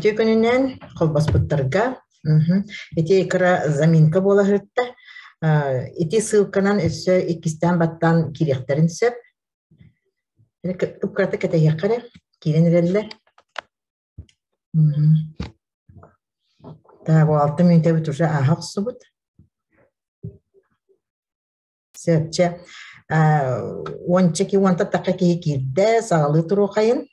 Үтө күнүнен колбаспыттарга эти кыра заминка бола хытта. Эти ссылканан өссө иккистен баттан кирехтерин сөп. Тупкаты кетеге кара киренереллер. Так, о алты минуте бит уже ахак субут. Сөпче. Ончеки онта ки кирде сагалы туру кайын.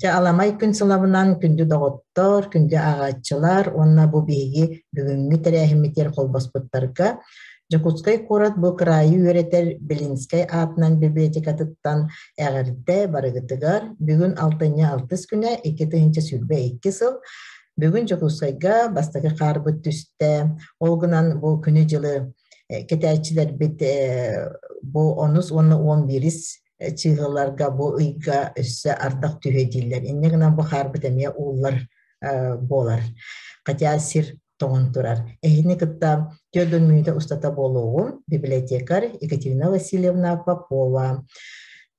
Жа аламай күн сылабынан күндү доготтор, күндү агаччылар, онна бу биги бүгүнгү терехимитер колбаспыттарга Жакутскай корат бу крайы үйретер Белинскай атынан библиотекатыттан эгерде барыгытыгар бүгүн алтыня алтыс күнэ эки тыгынча сүрбе эки сыл бүгүн Жакутскайга бастагы карбыт түсте олгунан бу күнү жылы кетээчилер бит бу онус оны он бирис чыгыларга бу ыйга өссө ардак түһөдиллер инне гынан бу харбыт эмие уулар болар. Хотя сир тоҕун турар. Эхини кытта төрдөн мүнүтэ устата болугу библиотекарь екатерина васильевна попова.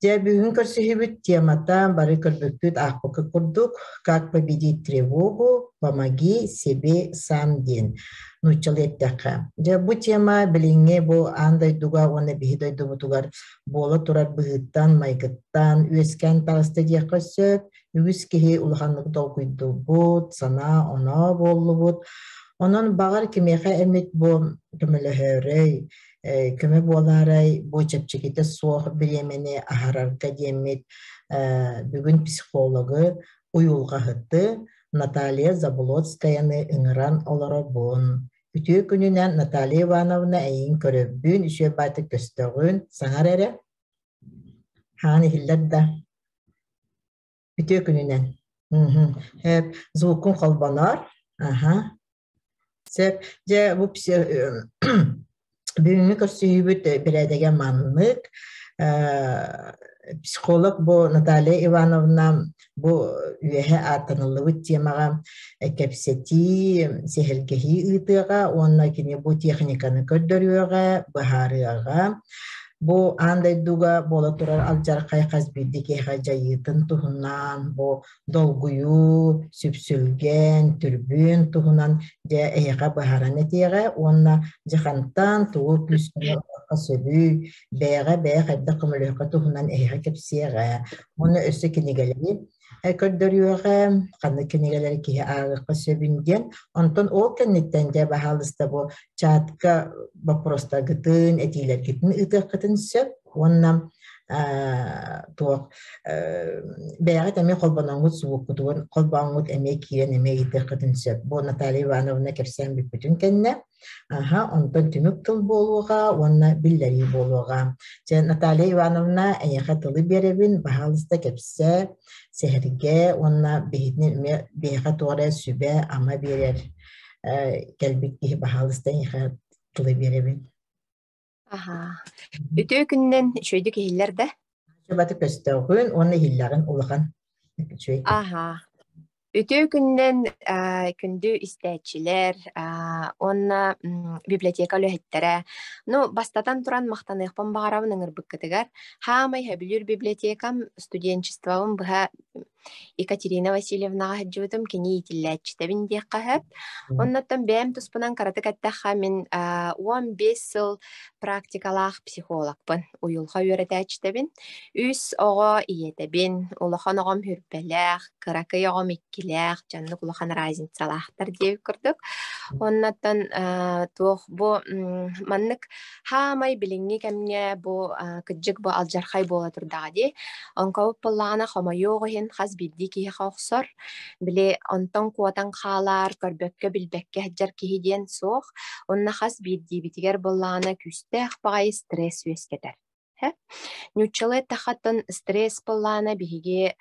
Те бүгүн көрсөһүбүт темата бары көрбөккүт акпыкы курдук. Как победить тревогу? Помоги себе сам ден нучалеттака. Же бу тема билиңе бу андай дуга оны бихидой дубутугар бола турар быһыттан майгыттан үескен тагысты диэкка сөп үгүс киһи улаханнык долгуйдубут сана оно боллубут онон багар кимеха эмит бу көмөлөһөрөй көмө буолаарай бу чепчеките суох биремени ахарарга диэммит бүгүн психологу уюлга хытты Наталья Заболоцкаяны ыңыран олоробун. Үтүө күнүнен Наталья Ивановна әйин көрөбүн үшө баты көстөгүн саңар эре. Хааны хиллер да. Үтүө күнүнен. Хеп звукун колбонор. Аха. Сеп же бу көрсүйбүт биредеген маннык психолог бу Наталья Ивановна бу үеһе атанылыбыт темага кепсети сехелгеһи ытыга онна кини бу техниканы көрдөрүөга быһаарыага бу андай дуга бола турар алжар кайкас бирди кеха жайытын туһунан бу долгую сүпсүлген түрбүн туһунан же эйга быһаран этиэге онна жахантан туу плюсканы сөбүй бэйга бэйа хайда кымылыка туһунан эйга кепсиэге оны өссө кинигелери көрдөрүөҕэ ханны кинигелери киһи аагыкка сөбүнден онтон ол кенниттен же баһалыста бу чаатка вопростагытын этилергитин ытыаккытын сөп онна туох бэйагат эми холбоноңут субуккутугун холбооңут эме киирен эме итыаккытын сөп бу Наталья Ивановна кепсен биппүтүн кенне Аха, онтон түмүк тыл болуға, онна биллери болуға. Же Наталья Ивановна әйеға тылы беребин, бахалыста кепсе, сехерге, онна бейхіне бейха туғара сүбе ама берер. Әйеға тылы. Аха. Үтө күннен шөйді кехиллер да? Шөбаты көстөгүн, оны хилларын улахан. Аха. Үтө күннен күндү истәчилер, онна библиотека лөһеттере. Ну, бастатан туран мактаныхпан багарабын ыңыр быккытыгар. Хамай хабилюр библиотекам студенчествовым быха Екатерина Васильевна хаджутым кини итилләчтәбин дияккаһап. Оннаттан бәм туспунан каратык аттаха мен 15 сыл практикалах психологпын. Уюлха үйрәтәчтәбин. Үс ого иетәбин, улахан огом хүрбәләх, кыракы огом иккиләх, жанны улахан разницалахтар диеп күрдүк. Оннаттан туох бу маннык хамай билинги кемне бу кыджык бу алжархай бола турдага ди. Онкау пыллана хомайогын хаз бидди киһи хохсор биле онтон куотан хаалар көрбөккө билбекке хаджар киһи диэн суох онна хас бидди битигер боллаана күстэх багай стресс үескетер Нючалы тахаттан стресс боллаана биһиге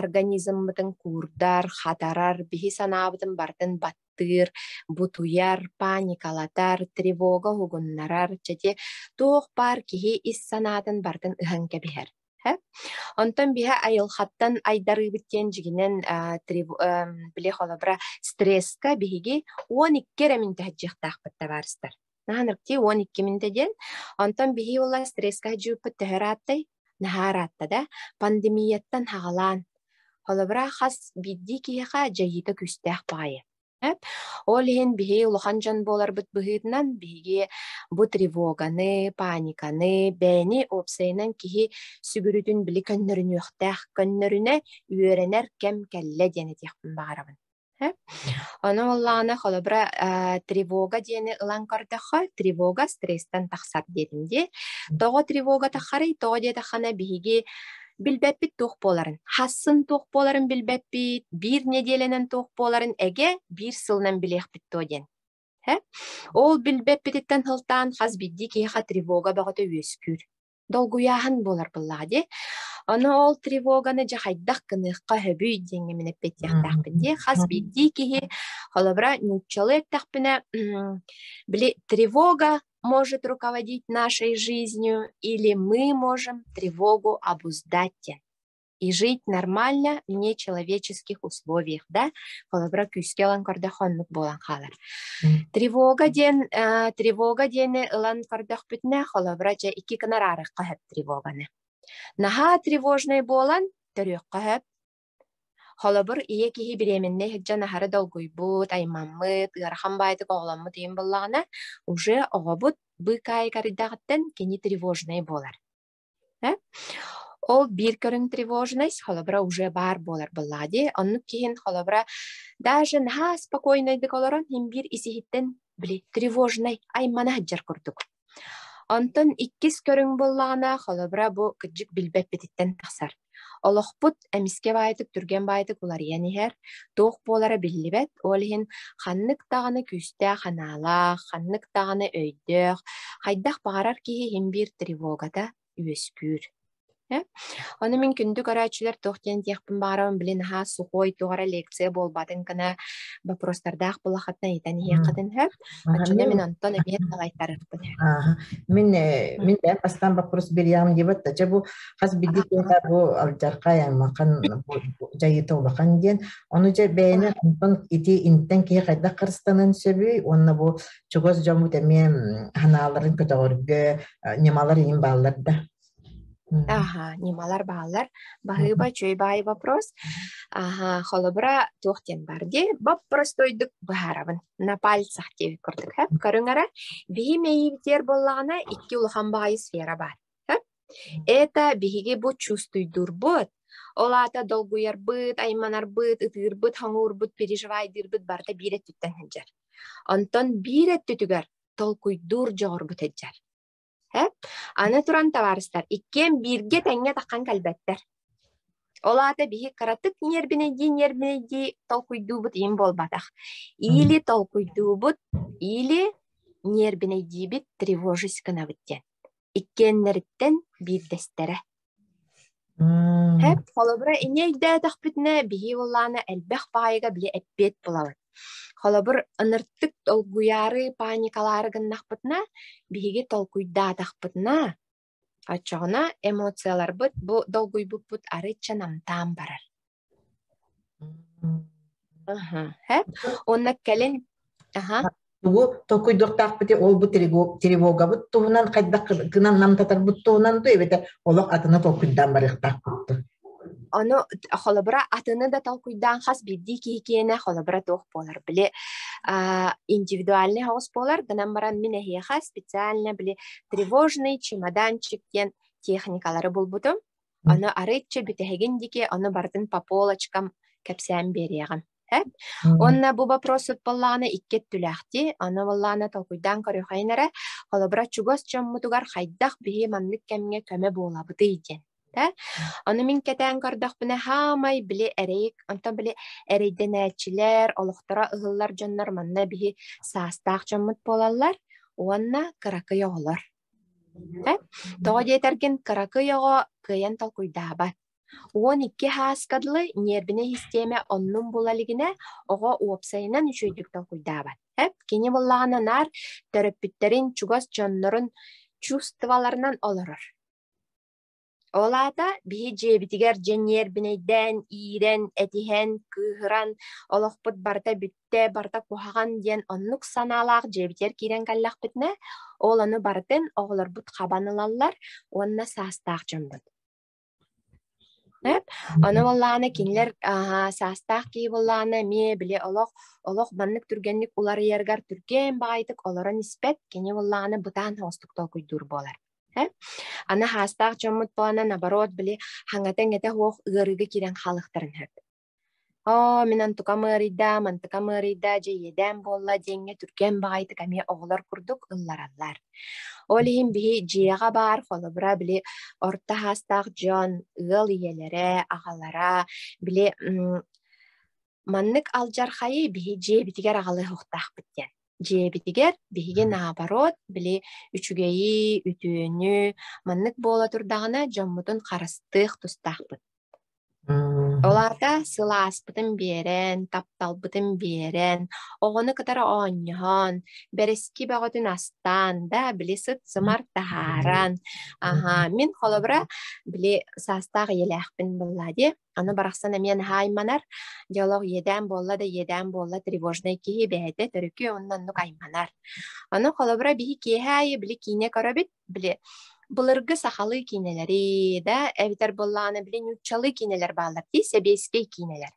организмбытын куурдар, хатарар, биһи санаабытын бартын баттыр, бутуяр, паникалатар, тревога хугуннарар, чати туох бар киһи ис санаатын бартын ыһан. Онтон биһэ айылхаттан айдарыбыттен жигинен биле холобра стресска биһиги 12 ремин тахджихтахпытта барыстар. Наханыркти 12 минте ден, онтон биһи ула стресска жууппыт төһөраттай, нахаратта да пандемияттан хагалаан холобра хас бидди киэха жайыта күстэх баайы Ол иһин биһи улахан дьон буоларбыт быһыытынан биһиги бу тревоганы, паниканы, бэни опсайынан киһи сүгүрүтүн били көннөрүнүөхтээх, көннөрүнэ үөрэнэр кэм кэллэ диэн этиэхпин баарабын. Ону оллаана холобра тревога диэни ылан тревога стресстен тахсар диэтинди. Того тревога таххары, того диэтаххана биһиги билбеппит туох боларын. Хассын туох боларын билбеппит, бир неделенен туох боларын эге бир сылнан билехпит тоден. Ол билбеппититтен хылтан хас бидди киха тревога бағыты өскүр. Долгуяхан болар бұлладе. Оны ол тревоганы жахайдақ кыныхқа хөбүй денге менеп беттяқтақпын Хас бидди кихи холобра нучалы еттақпына біле тревога может руководить нашей жизнью, или мы можем тревогу обуздать и жить нормально в нечеловеческих условиях, да? Холобра күскелан кардахоннук болан халар. Тревога ден, э, тревога ден ылан кардах бүтне холобра жа ики кынарарых кахып тревоганы. Наха тревожный болан төрөк кахып Холобур ие киһи биременне хеджан ахары долгуйбут, аймаммыт, ыарахан байтык оҕоламмыт иим буллаҕына уже оҕобут бы кай карыдагыттан кини тревожный болар. Э? Ол бир көрүң тревожность холобра уже бар болар буллади. Оннук киһин холобра даже наха спокойнойдык олорон хим бир исихиттен били тревожный аймана хаджар курдук. Онтон иккис көрүң буллаана холобра бу кыджык билбеппетиттен тахсар. Олохпут эмиске байтык түрген байтык улар янихер, тоқ болара биллибет, олихин ханнык тағаны күстә ханаалах, ханнык тағаны өйдөх, хайдах бағарар кихи химбир тревогата үөскүр. Э? Оны мен күндү көрәчүләр тохтен тиякпын барам билен ха сухой тугара лекция болбатын кына вопростардах булахатна итен хиякатын хэп. Ачуна мен антон эмиет талайтарыппын. Мен мен да астан вопрос берям дебат та бу хас биди кета бу алжарка я макан жайы толбакан ден. Оны же бәйне антон ити интен ки кайда кырстанын сөбү, онна бу чугоз жаму теме ханаларын көтөгөргө немалар ин балларда. Ага, немалар баалар. Бахыба чөйбай вопрос. Ага, холобра тухтен барди. Вопрос тойдук бахарабын. На пальцах тев көрдүк. Хэп, көрүңара. Бихи мейибтер боллагана икки улахан баай сфера бар. Хэп. Это бихиге бу чувствуйдур бут. Олата долгуяр быт, айманар быт, ытыр быт, хаңур быт, переживайдыр быт барда бирет түттен хенджар. Онтон бирет түтүгөр толкуйдур жогор бут Аны туран таварыстар, иккен бирге тәңге таққан кәлбәттер. Олата биһи каратык нербинеди нербинеди толкуйдубут им болбатах. Или толкуйдубут, или нербинеди бит тревожись кынабыттен. Иккеннерттен бирдестере. Хэп, холобра инейдэ тахпитне биһи улланы элбэх баайга биле эппет булабыт. Холобур ынырттык толгуяры паникалары гыннахпытна, биһиги толкуйдаатахпытна, Ачоғына эмоциялар бұт, бұ долгуй бұт арыча намтаан барар. Онна кәлен... Тугу толкуйдуктаак бите ол бу тревога бут туунан кайда кынан намтатар бут туунан ту эбете олок атына толкуйдан барыктаак бутту. Оно холобра атыны да талкуйдан хас бидди кихикиене холобра туох болар. Биле индивидуальный хаус болар, гынан баран мине хеха специально биле тревожный чемоданчик кен техникалары болбутум. Оны арытчы битехеген дике, оны бардын по полочкам кәпсән береган. Онна бу вопрос болланы иккет түләхти, аны болланы талкуйдан көрөхайнара, холобра чугос чаммутугар хайдах бихи маннык кәмге көмө болабыты иден да. Аны мин кетен көрдөхпүнэ хаамай били эрейик онтон били эрейденээчилер олохтора ыһыллар дьоннор манна биһи саастаах дьоммут болаллар уонна кыракый оҕолор тоҕо диэтэргин кыракый оҕо кыйан толкуйдаабат уон икки хааскадлы нербине системе оннун булалигине оҕо уопсайынан үчөйдүк толкуйдаабат кини буллаҕана нар төрөппүттерин чугас дьоннорун чувстваларынан олорор. Олата биһи дьиэбитигэр дьэньиэр бинейдэн, иирэн, этиһэн, кыыһыран, олохпут барта бүтте, барта куһаҕан диэн оннук санаалаах дьиэбитигэр киирэн каллахпытна, ол ону бартын оҕолорбут хабанылаллар, уонна саастаах дьомбут. Оны боллааны кинилер саастаах кии боллааны ме биле олох олох маннык түргенник улар иергар түрген баайтык олорон испет кини боллааны бутаан хоостуктоо куйдуур болар Аны хаастаах жоммут болана наоборот биле хаңатен эте хуох ыгырыгы кирен халыктарын хөп. О, минан тука мырыйда, мантыка мырыйда, же еден болла, денге түркен багайты каме оғылар курдук ыллараллар. Ол ихин биһи жиэҕа баар холобура били орта хастаах дьон ыал иелере, аҕалара, били маннык алжархайы биһи жие битигер аҕалы хуктаахпыт диэн. Жие битигер биһиги наоборот били үчүгэйи, үтүүнү, маннык буола турдагына жоммутун харыстыах тустаахпыт. Олата сылааспытын биэрэн, тапталбытын биэрэн, оҕону кытара оонньоһон, бэрески баҕотун астан, да, били сыт сымар тахааран. Аха, мин холобра били саастаах елээхпин буллади. Аны барахсан эмиэн хайманар, диалог еден болла да еден болла тревожный киһи бэһэтэ төрүкү оннан нук айманар. Аны холобра биһи киэхээйи били кине көрөбит, били былыргы сахалы кинелери да эвитер боллааны билин уччалы кинелер баалар ди себейский кинелер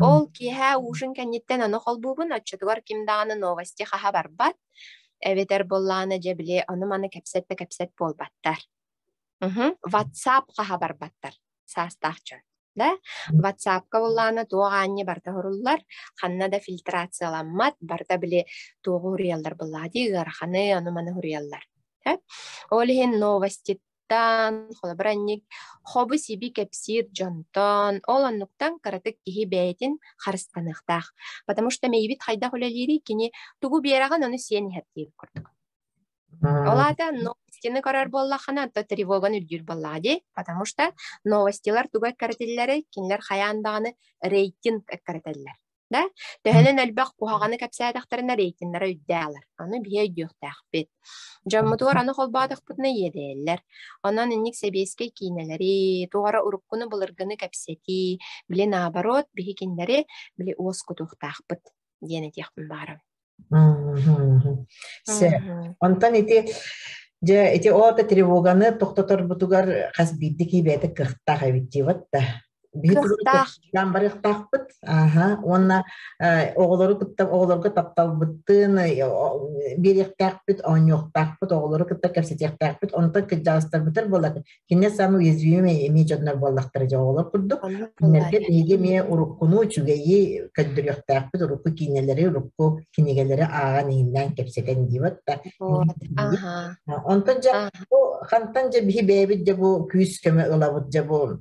ол киһэ ушун кэнниттен аны холбуубун отчетугар кимдааны новости хаха барбат эвитер боллааны же били ону маны кепсетте кепсет болбаттар ватсап хаха барбаттар саастаахчон да ватсапка боллааны туогаанни барта хоруллар ханна да фильтрацияламмат барта били туогу хурияллар буллаади ыараханы ону маны хурияллар Олиһин новоститтан холобранник хобу сиби кепсир жонтон ол оннуктан каратык киһи бээтин харыстаныхтаах потому что мейбит хайда холелири кини тугу биэраган ону сиэн иһаттиир курдук. Олата новостины карар боллахана то тревоганы үрдүр боллади, потому что новостилар туга карателлери кинлер хаяндаганы рейтинг карателлер да? Төһөнөн элбэх куһаҕаны кэпсээтэхтэринэ рейтиннера үддээлэр аны бие үдүөхтээхпит дьоммутугар аны холбаатахпытына иэдээллэр онон инник себиэскэй кинелери тугара уруккуну былыргыны кэпсети били наоборот биһи киннери били уоскутуухтаахпыт диэн этиэхпин баарам. Онтон ити же эти ота тревоганы тохтоторбутугар хас бидди кийбээте кыхтаах эбиттиибат да Кыртаах. барыхтаахпыт. Аха, онна оголору кытта оголорго тапталбыттын, берехтаахпыт, оньохтаахпыт, оголору кытта кепсетехтаахпыт, онтон кыджагыстарбытыр болак. Кинне самы уязвимый эми жоднар боллактар же оголор курдук. Кинерге биге ме уруккуну чугейи көддүрехтаахпыт, урукку кинелери, урукку кинегелери ааган ийинден кепсетен дибат да. Онтон же хантан же биһи бэбит же бу күүс көмө ылабыт же бу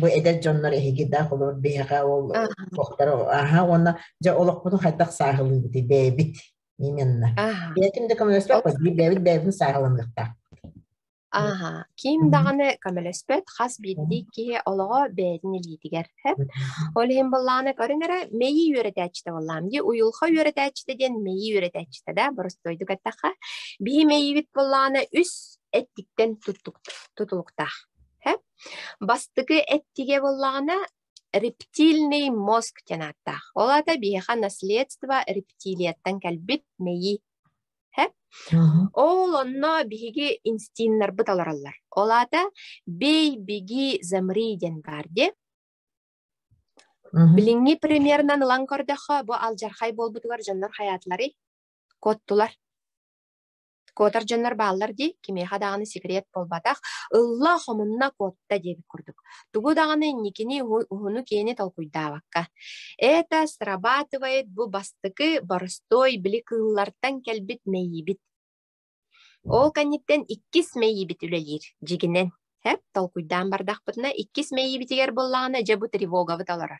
бу эдер дьоннор эһигида холор биэха ол кохтар аха уонна жа олохпутун хайдах саагылыбыты бэбит именно биэтимде камелеспет би бэбит бэбитин саагылымлыктар Аха, ким даганы камелеспет хас бидди ки олого бэдин илитигер. Ол хем болланы көрүнөрө мейи үйрөтәчте боллам ди уюлха үйрөтәчте ден мейи үйрөтәчте да боростойду каттаха. Би мейи бит болланы үс эттиктен Тутулуктах. Бастыгы эттиге боллағына рептильный мозг тенаттах. Олата биеха наследство рептилияттан кәлбит мейи. Ол онно биһиги инстиннар быт алараллар. Олата бей биги замриден барде. Билинги примерно нылан көрдөхө бу алжархай болбутугар жаннар хаятлары коттулар Котар дьоннор бааллар ди кимеха даганы секрет болбатах ылла хомунна котта дебит курдук. Тугу даганы никини ухуну кени толкуйдабакка. Это срабатывает бу бастыкы боростой бликыллартан келбит мейибит. Ол канниттен иккис мейибит үлелир жигинен. Хеп толкуйдан бардахпытына иккис мейибитигер боллаана жабу тревога выталарар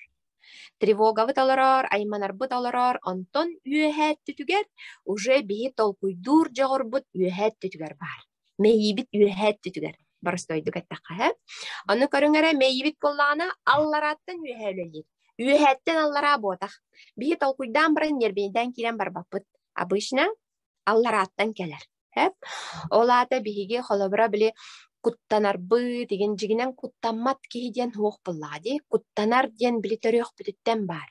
тревогавы таларар, айманарбы таларар, онтон үйәһәт түтүгер, уже биһи толкуйдур жогорбут үйәһәт түтүгер бар. Мейибит үйәһәт түтүгер. Барыстойду каттака, һә? Аны көрүңәрә мейибит боллана аллараттан үйәһәлелер. Үйәһәттен аллара ботах. Биһи толкуйдан баран нербейдән килен барбаппыт. Обычно аллараттан келер. Һәп? Олата биһиге холобра биле куттанарбы деген жигинен куттаммат киһидиэн хуох буллаади куттанар диэн билитериох бүтүттен бар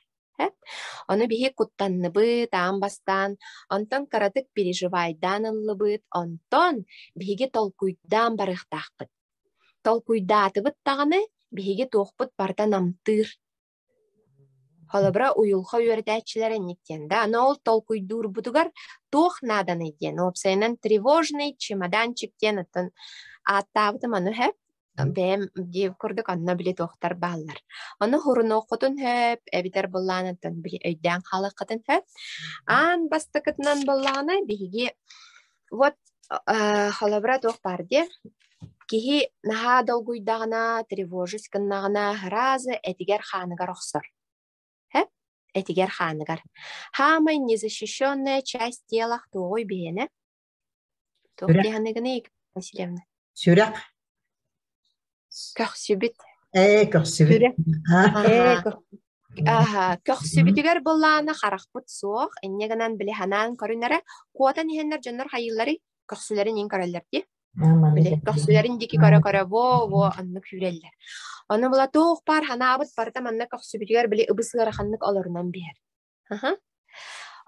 Оны биһи куттанныбыт, аан бастан, онтон каратык переживайдан ыллыбыт, онтон биһиги толкуйдан барыхтаахпыт. толкуйдаатыбыт тағаны биһиги туохпут барда намтыыр холобра уюлха үөрэтээчилэр энниктен да аны ол толкуйдуурбутугар туох наадан идиен опсайнан тревожный чемоданчик диэн атын ааттаабытым аны хэп бэм диэв курдук анна били туохтар бааллар аны хурунуоххутун хэп эбитер буллаанаттан били өйдөөн халыккатын хэп аан бастыкытынан буллаана биһиги вот холобра туох бардер киһи наһаа долгуйдагана тревожусь кыннагана разы этигер хааныгар охсор. Этигер хааныгар. Хаамай незащищенная часть тела туой биене туохтиһаныгыны Васильевна сүрак көхсүбүт э көрсүбүт Аха, көхсүбүтүгер буллаана харахпут суох, эннегенен билиханан көрүнөрө, куотан иһеннер жоннор хайыллары көхсүләрин ин көрөллөр Били көхсүләрин дики көрө көрө во во аннык хүреллер. Аны була тоох пар ханаабыт барта манна көхсүбүтүгер били ыбысыгар ханнык олорунан бир. Аха.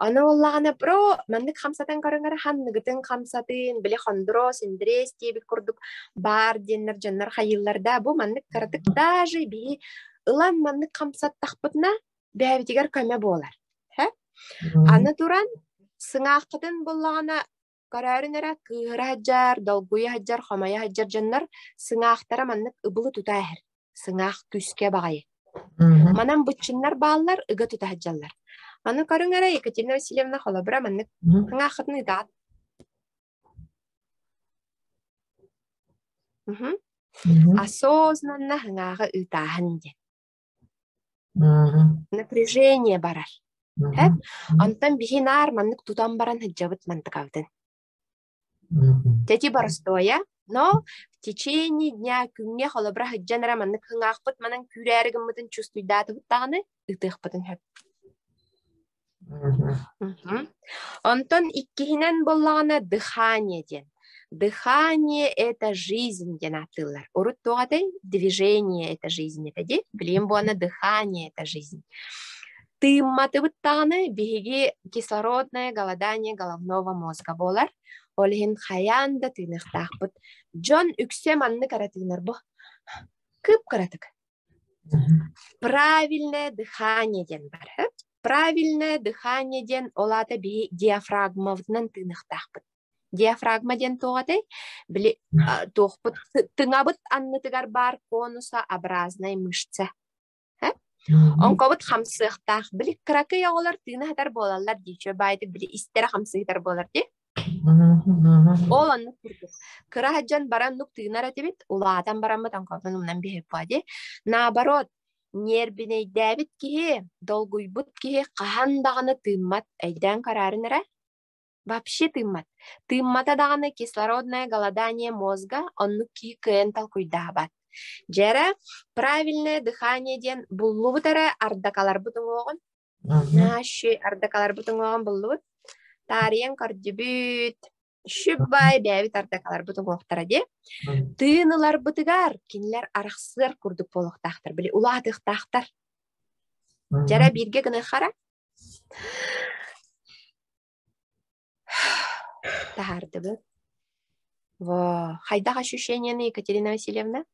Аны оллагана про маннык хамсатан көрөңөр ханныгытын хамсатын били хондро синдрес тиебик курдук бар деннер жоннор хайылларда бу маннык каратык даже би ылан маннык хамсаттахпытна бәбитигер көмө болар. Хэ? Аны туран сыңаақытын боллагана Караарынара кыыра хаджар, долгуя хаджар, хомая хаджар жаннар сыңаахтара маннык ыбылы тутаахыр. Сыңаах күскә багайы. Манан бычыннар бааллар ыга тута хаджаллар. Аны карыңара Екатерина Васильевна холобра маннык сыңаахытны даат. Осознанно хыңаага ытаахан ден. Напряжение барар. Антан бихинар маннык тутан баран хаджабыт мантыкавдын. Тети барстоя, но в течение дня күнге холобра хаджанара маннык хыңаахпыт манан чувствуйдааты буттаганы ытыахпытын хөп. Онтон иккихинен боллагана дыхание ден. Дыхание — это жизнь, ден атылар. Урут тугадай движение — это жизнь. Это де, билем буана дыхание — это жизнь. Тымматы буттаганы биһиги кислородное голодание головного мозга болар. Олиһин хаян да тыынахтаахпыт. Джон үксе манны каратыынар бу. Кып каратык. Правильное дыхание ден бар. Правильное дыхание ден олата би диафрагмавнан тыынахтаахпыт. Диафрагма ден тоғатай, били тоқпыт тыңабыт аннытыгар бар конусообразная мышца. Онкобыт хамсыхтах, били кракы яголар тыынахтар болалар диче байды били истер хамсыхтар болар ди. Ол анны курдук. Кыра хаджан баран нук тыгнара тибит, улаатан баран батан кавдан умнан бихеп бади. Наоборот, нербиней дәбит кихи, долгуйбут кихи, кахан дағаны тыммат, әйдән карарынара. Вообще тыммат. Тыммата дағаны кислородное голодание мозга, онну ки кыен талкуйдабат. Жера правильное дыхание ден буллубутара ардакалар бутун оғын. Наши ардакалар бутун оғын буллубут. Тариян кардибүт. Шүббай бәбит ардакалар бутун оқтара де. Тыынылар бутыгар, кинлер арақсыр курдук болохтақтар, біле улатықтақтар. Жара бирге гына хара. Тахарды бы. Во, хайдах ощущение на Екатерина Васильевна?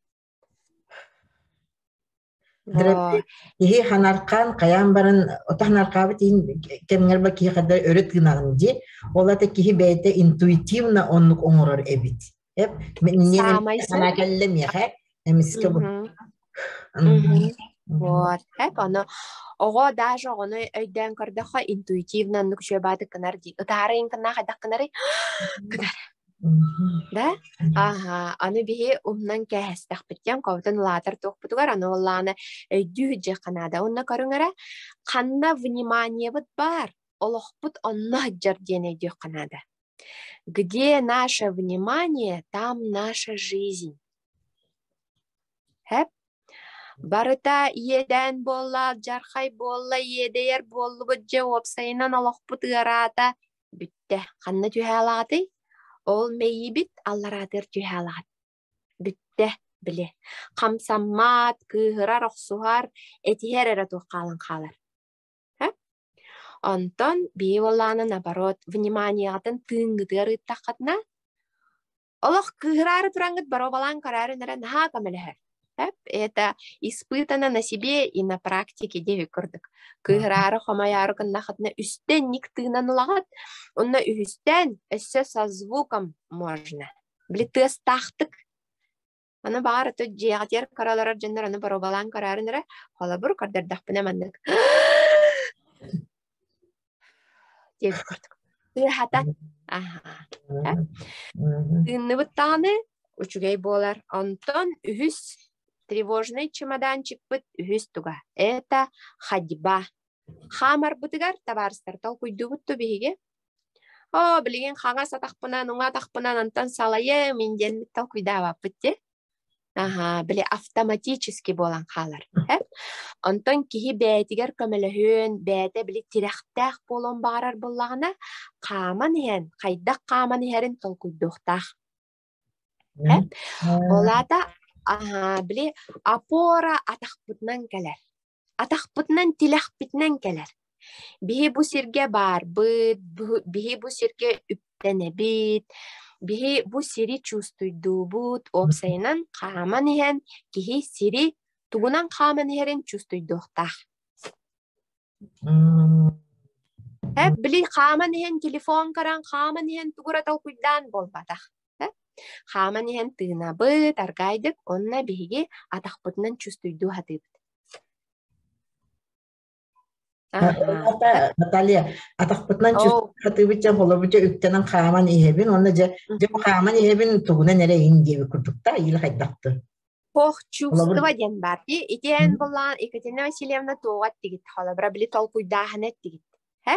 Ихи ханаркан каян барын отахнаркабы тиин кемгер ба өрөт гынагын ди. Олата кихи бәйте интуитивно оннук оңорор эбит. Эп мен. Эмиске бу. Вот, аны ого даже оны интуитивно нук кынар ди. Кына. Кынар. Да? Ага, аны бихи умнан кәһәстәх биттен ковтан латыр тохпутугар аны өйдү же канада. Онна көрүңөрө канна внимание бит бар. Олохпут онна жар дене дю канада. Где наше внимание, там наша жизнь. Хэп? Барыта иеден болла, жархай болла, иедейер боллу бұджа опсайынан олохпут ырата. Бүтте, қанна түйәлаты? Ол мейбит алларатыр түйәлат. Бүтте біле. Қамсаммат, кыһырар, оқсуғар, этихер әрі туққалын қалар. Онтон бей оланы наоборот, вниманиятын тыңгытыр ыттақатна, Олох кыгырары турангыт баро балан карары нара наха камелехер. Это испытано на себе и на практике деви кырдык. Кыгырары хомаяры кыннахатна үстен ник тыгнан улагат, онна үстен эссе со звуком можно. Бли тыс тахтык. Аны бары то жеғатер караларар жаннар аны баро балан карары нара хола бур кардардахпына мандык. Деви кырдык. Тыхата. Ага. Тынныбыттааны учугей болар. Онтон үхүс тревожный чемоданчик үхүс туга. Это ходьба. Хамар бытыгар табарыстар тол куйдубутту биһиге. О, билеген хага сатақпынан, уңа тақпынан антон салайы минден тол куйдаба бытте. Ага, биле автоматически болан халар. Онтон киһи бәйтигер көмөлөһүн, бәйте били тирәхтәх болон барар боллагына, қаман иһен, хайдақ қаман иһерин тол куйдуқтах. Олата били апора атақпытнан келер. Атақпытнан тиләхпитнан келер. Биһи бу сирге бар, быт, биһи бу сирге үптәне бит, биһи бу сири чувствуйдуубут опсайынан хааман иһэн киһи сири тугунан хааман иһэрин чувствуйдуохтаах Хэп били хааман иһэн телефон каран хааман иһэн тугура толкуйдаан болбатах хааман иһэн тыынабыт аргайдык онна биһиги атахпытынан чувствуйдуу хатыыбыт Наталья, атақпытынан чүстатыбыча болобыча үктенен хааман иһебин, онна же же хааман иһебин тугуна нере ин диеби курдукта, ил хайдақты. Пох чувства ден бар. И итен болан Екатерина Васильевна тоғат тигит, халабра били толкуйдаханет тигит. Хэ?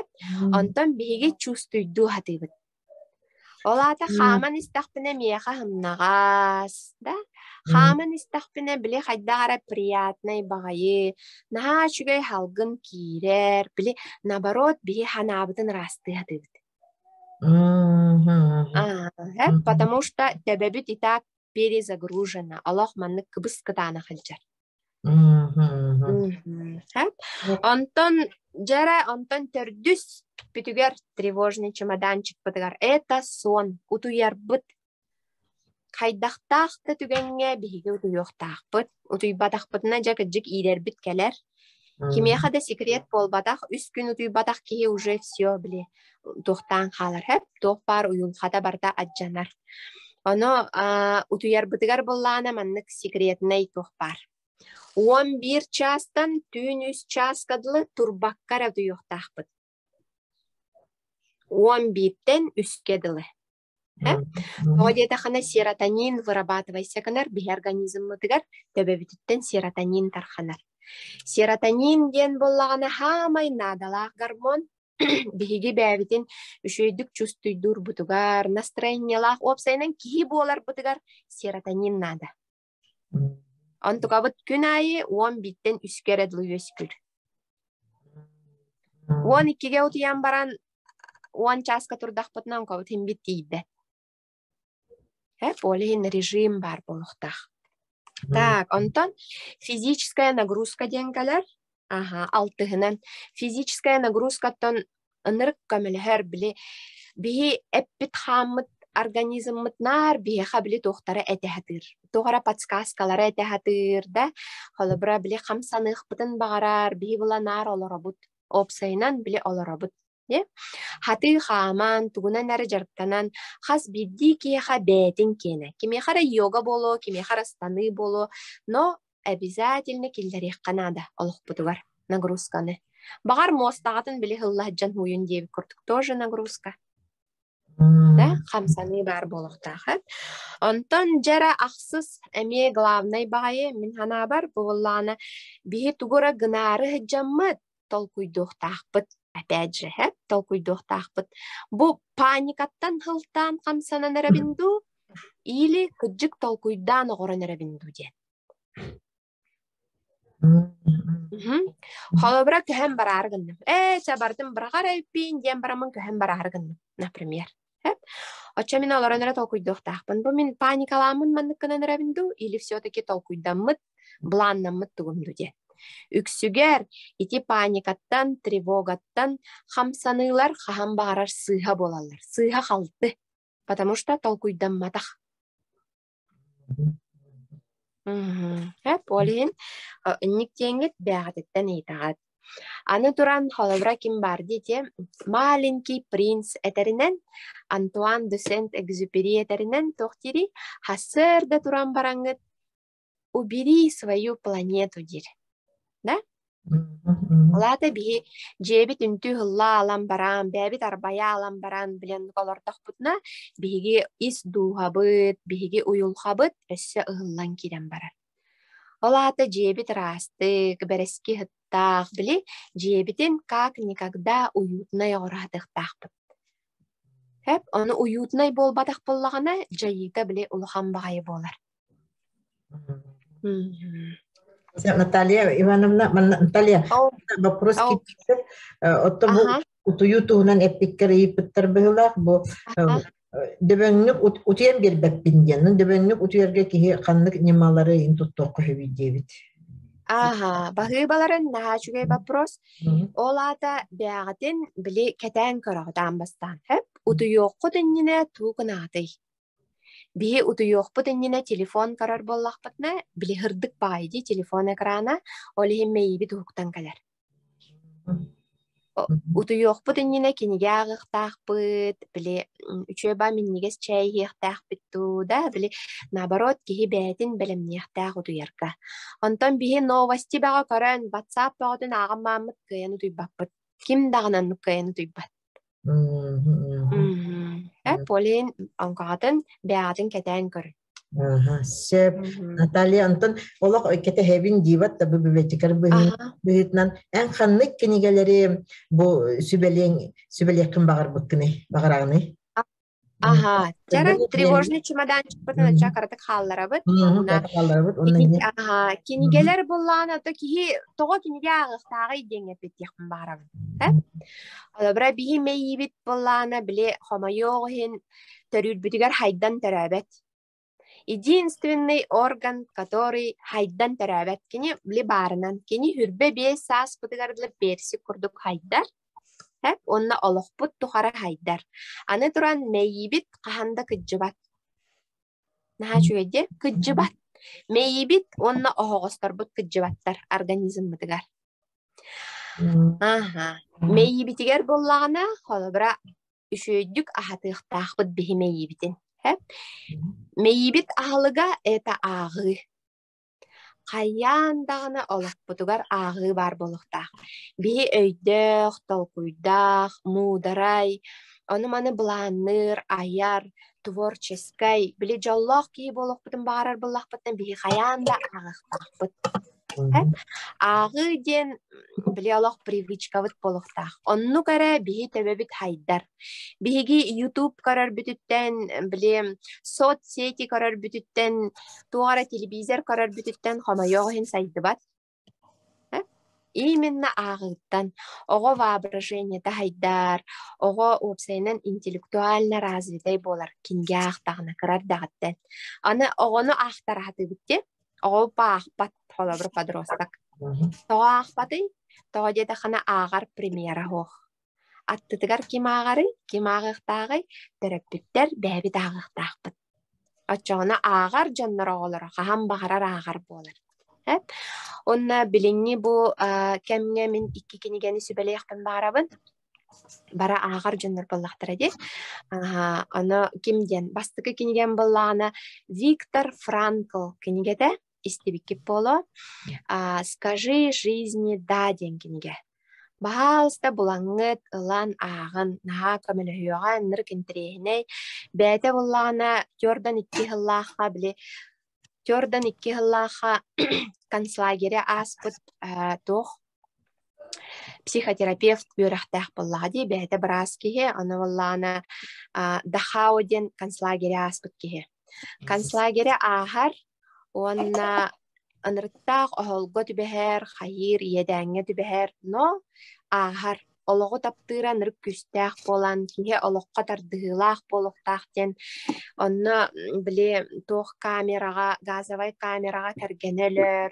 Онтон биһиги чувствуйду хатыбыт. Олата хааман истахпыне меха хымнагас, да? Хааман истахпыне биле хайдагара приятный багайы, наха чугай халгын кирер, биле наоборот биһи ханабытын расты хатыбыт. Потому что тебебит и так перезагружена. Аллах манны кыбыс кытана хылчар. Онтон жара онтон төрдүс Петугер тревожный чемоданчик пытыгар. Это сон. Утуяр быт. Хайдахтахта түгенге биһиге утуйохтаахпыт. Утуйбатахпытына жак жик ирербит келер. Кимеха да секрет болбатах, үс күн утуйбатах кихи уже все биле. Тухтан халар хеп, тух бар уюлхата барда аджанар. Оно утуяр бытыгар боллана маннык секретней тух бар. 11 частан түн үс час кадлы турбаккар утуйохтаахпыт. Он биттен үскедылы. Одета хана серотонин вырабатывайся канар би организм тыгар төбөбүтүттен серотонин тарханар. Серотонин ден боллагана хамай надалах гормон биһиги бәбитин үшөйдүк чувствуйдур бутугар настроениялах опсайнан кихи болар бутугар серотонин нада. Онтукабыт күн айы он биттен үскередылы өскүр. Он иккиге утуян баран уан часка турдахпытнан кобут химбит тиибде. Хэп олихин режим бар болуктах. Так, онтон физическая нагрузка денгелер. Ага, алтыгынан физическая нагрузка тон ынырык көмөлөр били бихи эппит хамыт организммыт нар биэха били тухтара этехатыр. Тугара подсказкалары этехатыр да. Холобра били хамсаныхпытын багарар, була нар олоробут. Опсайнан били олоробут не хаты хааман тугунан нары жарктанан хас бидди киеха бэтин кене кимехара йога боло кимехара станы боло но обязательно киллерих канада олохпутугар нагрузканы багар мостагатын били хыллахджан хуюн диэби курдук тоже нагрузка да хамсаны бар болохтаха онтон жара ахсыз эме главный багайы мин хана бар бугуллаана биһи тугура гынары хыджаммыт толкуйдуохтаахпыт опять же, хэп, толкуйдуохтаахпыт. Бу паникаттан хылтан хамсанан эрабинду или кыджык толкуйдан оғоран эрабинду ден. Холобра көһөн барааргынным. Э, сэ бардым барагар эппин ден барамын көһөн барааргынным, например. Оча мен олоран эра толкуйдуохтаахпын. Бу мен паникаламын манныккынан эрабинду или все-таки толкуйдаммыт, бланнаммыт тугумду ден. Үксүгер ити паникаттан, тревогаттан хамсанылар хахам бағарар сыха болалар. Сыха халты. Потому что толкуйдан матах Хэп олин инник теңгет бәгәттән итагат. Аны туран холобра ким барди те маленький принц этеринен Антуан де Сент-Экзюпери этеринен тохтири хассыр да туран бараңыт убери свою планету дир. Да? Олата биһи жебит үнтүү хылла алан баран, бэбит арбая алан баран билен колортохпутна биһиги ис дуухабыт, биһиги уюлхабыт өссө ыһыллан кирен барар. Олата жебит растык, берески хыттах, били жебитин как никогда уютной оратыхтахпыт. Хэп, оны уютной болбатах боллагана жайыта били улахан багайы болар. Наталья Ивановна, Наталья, вопрос китте. Отто бу утую туһунан эппиккер ийиппиттер быһылаах бу дөбөңнүк утуян бирбеппин диэн дөбөңнүк утуярга киһи ханнык немалары ин туттуокко хөбүддиэбит Ага, бағыбаларын нахачугай вопрос. Олата бәғатын білі кәтән көріғдан бастан. Хэп, утуйоққы дініне туғынатый. Биһи утуйоохпут иннина телефон карар боллахпытна били хырдык баайди телефон экрана олиһин мейиби туһуктан кэлэр. Утуйоохпут иннина киниге агыхтаахпыт, били үчөө ба миннигес чай хиэхтаахпыт да, били наоборот киһи бээтин белемниэхтаах утуярга. Онтон биһи новости бага көрөн WhatsApp баҕотун аагаммааммыт кыйан утуйбаппыт. Ким дагынан кыйан утуйбат. Полин оңкаатын бэатын кэтэн көр. Сеп Наталья Антон олох кете хевин диват да бу библиотекар быһытнан эн ханнык кинигелери бу сүбелең сүбелеккин багар быккыны багарагыны. Ага, жара тревожный чемоданчик бытына чакартык халларабыт. Халларабыт онна Ага, кинигелер буллан ата кихи того киниге агыктагы деңе пет якын барабыт. Ала бра биһи мейибит буллана биле хомайогын төрүлбүтүгер хайдан төрөбөт. Единственный орган, который хайдан төрөбөт кини биле барынан кини хүрбе бес саас бутыгар биле перси курдук хайдар. Хэп, онна олохпут тухара хайдар. Аны туран мейибит каханда кыджыбат. Наха чуэде кыджыбат. Мейибит онна кыджыбаттар организм бытыгар. Аха. Мейибитигер боллагана холобра үшөйдүк ахатыхтаахпыт биһи мейибитин. Хэп. Мейибит ахалыга это агы. Хайян дағына олақпытугар ағы бар болуқтақ. Бихи өйдөх, толкуйдах, мударай, оны маны бұланыр, аяр, творческай, біле жоллақ кей болуқпытын бағарар болуқпытын бихи хаян да. Ағы ден біле олақ привычкавыт болуқтақ. Онну кара бихи төбебит хайдар. Биһиги YouTube карар бүтүттен, биле соцсети карар бүтүттен, тугара телевизор карар бүтүттен хомайоғын сайдыбат. Именно ағыттан, оғы воображение хайдар, оғы опсайнан интеллектуально развитай болар, кинге ақтағына карар дағыттен. Аны оғыны ақтар хаты бітте, оғы па подростак. Тоға ақпаты, тоға деді қана ағар премьера хоқ. аттытыгар кимаагары кимаагыктаагы төрөппүттер бээбит аагыктаакпыт очоона аагар дьоннор оҕолоро хаһан баҕарар аагар буолар онна билиңни бу кемҥе мин икки кинигени сүбэлиэхпин баарабын бара аагар дьоннор боллахтара ди оно кимден бастыкы киниген боллаана виктор франкл кинигете истибиккип боло скажи жизни да ден киниге Баалста булаңыт ылан ағын наха көмөлөһүөҕа ныр кинтериэһинэй бээте буллаана тёрдан икки хыллааха биле тёрдан икки хыллааха концлагере ааспыт туох психотерапевт үөрэхтээх буллаха дии бээте киһи аны буллаана дахао ден концлагере ааспыт киһи. Концлагере аахар уонна анырыттаах оһолго түбэһэр хайыр иэдээҥҥэ түбэһэр но олоҕу таптыыра нырык күстээх болан киһи олоххо тардыһыылаах болохтаах диэн. Онно били туох камерага газовай камерага кэргенелер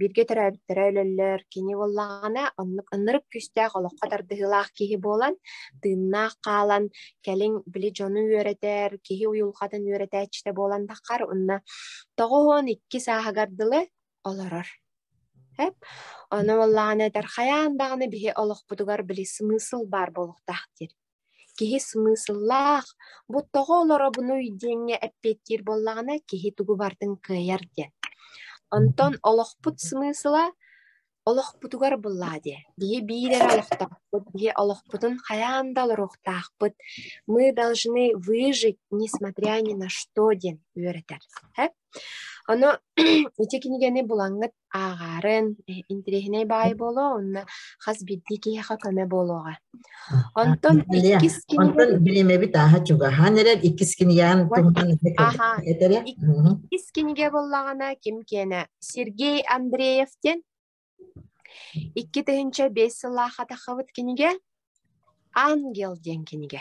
бирге төрөбүттөрө өлөллөр кини буллагана оннук ынырык күстээх олоххо тардыһыылаах киһи буолан тыыннаах каалан кэлиң били дьону үөретэр киһи уюлхатын үөретэчте буолан таххар унна тоҕоһуон икки сааһагардылы олорор. Хэп? Оны воллааны тархаяан даганы биһи олохпутугар били смысл бар болохтаахтир. Киһи смысллаах бу тоҕо олоро буну үйдеңе эппеттир боллагана киһи тугу бартын кыйар диэн. Онтон олохпут смысла олохпутугар буллаа де. Биһи биирер олохтаахпыт, биһи олохпутун хаяанда олорохтаахпыт. Мы должны выжить, несмотря ни на что ден үөретер. Оно ити кинигени булаңыт аагарын интерехине бай боло, онна хас бидди киһа көмө болоға. Онтон иккис киниге Онтон чуга. Ханерер иккис Вот. туһунан Аха. этере. Ик- Мгм. иккис киниге боллагана ким кene Сергей Андреевтен икки тыһынча бес сыллааха тахабыт киниге ангел ден киниге.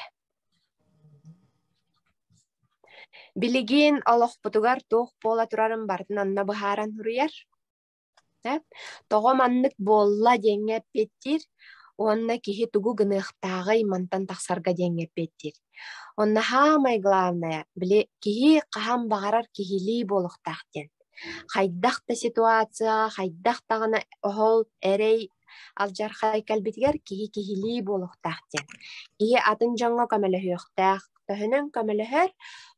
Билигин олохпутугар туох пола турарын бартын онна быһааран хуруяр. Маннык болла диэҥэ петтир, онна киһи тугу гыныахтаагай мантан тахсарга диэҥэ петтир. Онна хаамай главное, били киһи хаам багарар киһилии болохтаахтен. Хайдах та ситуация, хайдах тагына оһол эрей алжар хайкалбитигер киһи киһилии болохтаахтен. Киһи атын жоҥҥо көмөлөһүөхтээх, төһөнөн көмөлөһөр,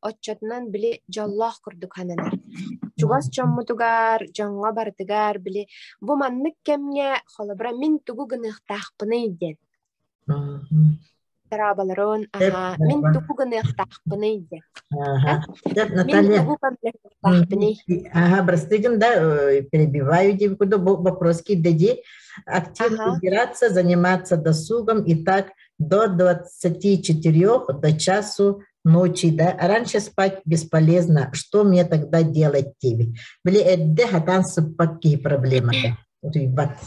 отчотунан били жоллоох курдук хананар. Чугас чоммутугар, жоҥҥо бартыгар били бу маннык кемге холобра мин тугу гыныахтаахпыны. Тарабаларын, Эп, аха, мин тугу гыныахтаахпыны. Ага. Наталья. Ага, простыгин, да, э, перебиваю куда вопроски дади. Активно Ага. убираться, заниматься досугом и так до 24 до часу ночи, да. А раньше спать бесполезно. Что мне тогда делать тебе? Бли, эдде хатан сыппакки проблема, да. Вот и бат.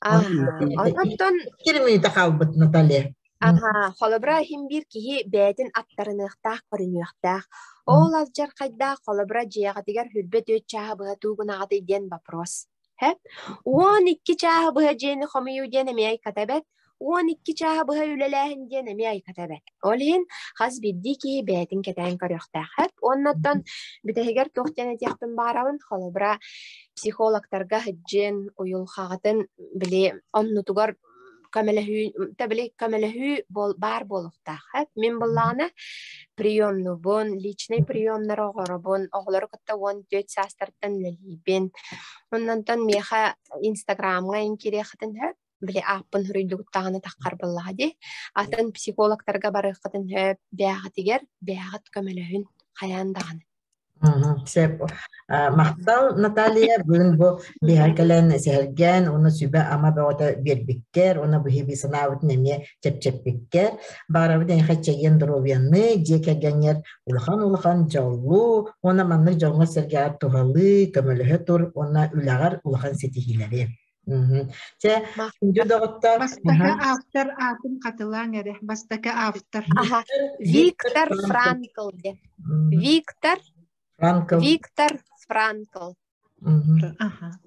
Аха, Он- онтон Кирми тахалбыт, Наталья. Аха, холобра хим бир киһи бээтин аттарыныахтаах көрүнүөхтаах. Ол алжар хайда холобра жиягатыгар хүрбет өт чааһа быһа тугунагаты диэн вопрос. Эмиай катабет. Олин хас бидди киһи бээтин кэтээн көрүөхтаах. Хэ? Оннаттан битэһигер туохтен этиахпын баарабын холобра психологтарга хыджин уюлхагатын били оннутугар көмөлөһүү көмөлөһүү бол бар болохтаах хэп мин буллаана приемну бон личный приемнар огоробун оглор кытта вон төт састартан лелибин оннантан меха инстаграмга инкирехатын хэп били аппын хүрүйдүгүттаганы таккар буллаади атын психологтарга барыхатын хэп бэагатигер бэагат көмөлөһүн хаяндаганы Мгм, Сеп. А, Мактал Наталья бүгүн бу биһакелен сәрген, уны сүбә ама бәвата бербиккер, уны бу хиби санавыт неме чепчеппиккер. Бара бу хачаген дровяны, дека гәңер улхан улхан жоллу, уны манны жолга сәргә тухалы, көмөлөһө тур, уны үлагар улхан сетихиләре. Мгм. Те, күндү доготта. Бастака автор атын катылаң эре. Бастака автор. виктор франкл де виктор Франкл. виктор франкл Мгм. Аха.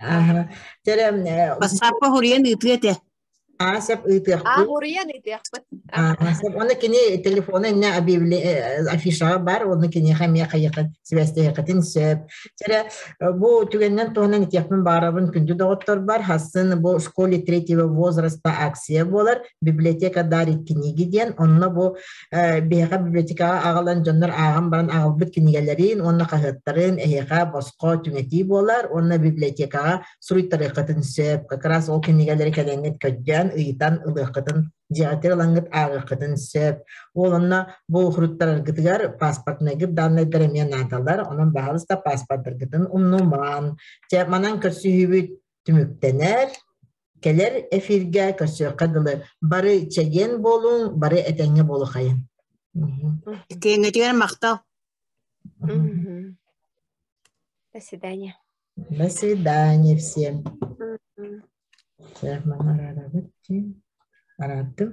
Ага. Терем, э, Басапа хурien ытыете. А, сеп ыйтыахпы. а бурьян итяхпыт Оны кини телефоны не объявле афиша бар, оны кини хаме кайыкын связьте якытын сөп. Тере бу түгеннен тонын тяпын барабын күндү доктор бар, хасын бу школе третьего возраста акция болар, библиотека дарит книги ден, онны бу бега библиотека агалан жоннор агам баран агалбыт книгелерин, онны кахыттарын эхега боско түнети болар, онны библиотекага суруйттары кытын сөп, как раз ол книгелери каденгет көдден, ыйтан ылыхытын диатер лангыт агыкытын сөп. Олонна бу хуруттар гытыгар паспорт негип данный дремен надалар, онун баалыста паспорт гытын умнуман. Те манан көрсүһүбүт түмүктенер, келер эфирге көрсө кадылы бары чеген болуң, бары этеңе болу. Кеңетигер мактал. Мгм. До свидания. До свидания всем. Всех мамарада ¿sí? barato